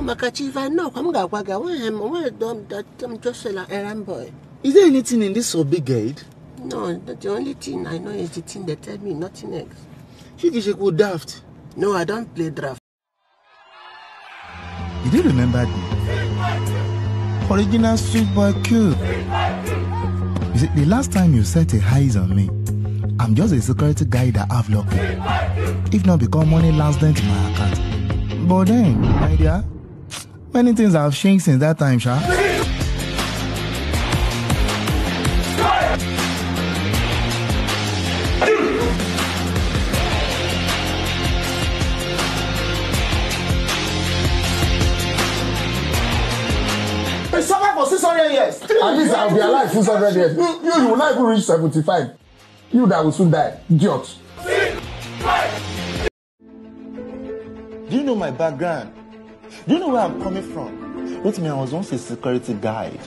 Makachi, if I know, I'm going to go. That I'm just a errand boy? Is there anything in this brigade? No, the only thing I know is the thing they tell me, nothing else. Shikishiko daft. No, I don't play draft. Did you remember me? Original Street Boy Q. You see, the last time you set a eyes on me, I'm just a security guy that have luck. If not because money lands into my account. But then, my dear, many things have changed since that time, Sha. Hey, suffer for 600 years. At least I'll be alive for 600 years. You, you, you will not even reach 75. You that will soon die. Idiot. Do you know my background? Do you know where I'm coming from? With me, I was once a security guide.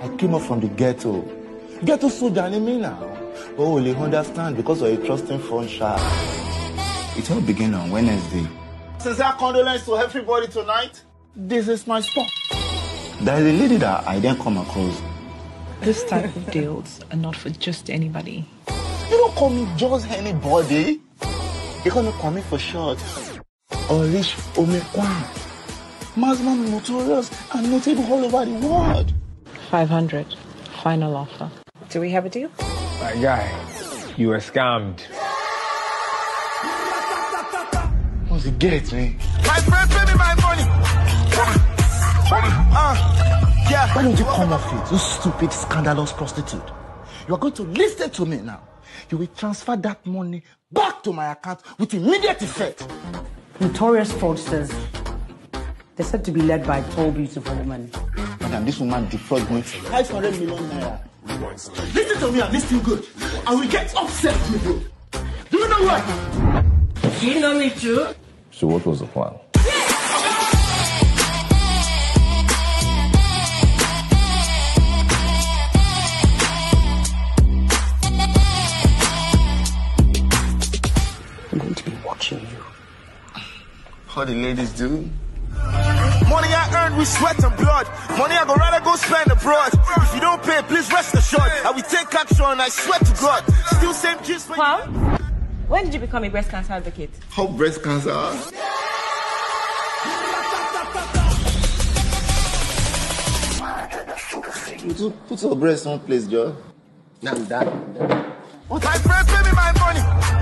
I came up from the ghetto. Ghetto soldier in me now. But will you understand because of a trusting phone shark? It all began on Wednesday. Sincere condolence to everybody tonight. This is my spot. There is a lady that I didn't come across. This type of deals are not for just anybody. You don't call me just anybody. You call me Quam for short. Orish Omekwan. Masman notorious and notable all over the world. 500. Final offer. Do we have a deal? My guy, you were scammed. What's it get, man? My friend, pay me my money. Uh, yeah. Why don't you come off it, you stupid, scandalous prostitute? You are going to listen to me now. You will transfer that money back to my account with immediate effect. Notorious fraudsters. They're said to be led by a tall, beautiful woman. Madam, this woman defrauded me 500 million naira. Listen to me and listen good. I will get upset with you. Do you know what? Do you know me too? So what was the plan? I'm going to be watching you. How the ladies do? Money I earned with sweat and blood. Money I go rather go spend abroad. If you don't pay, please rest assured. I will take action. I swear to God. Still same gist for Wow. When did you become a breast cancer advocate? How breast cancer? Put, put your breast on place, Joe. Now I'm done. My friend, pay me my money.